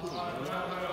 Cool.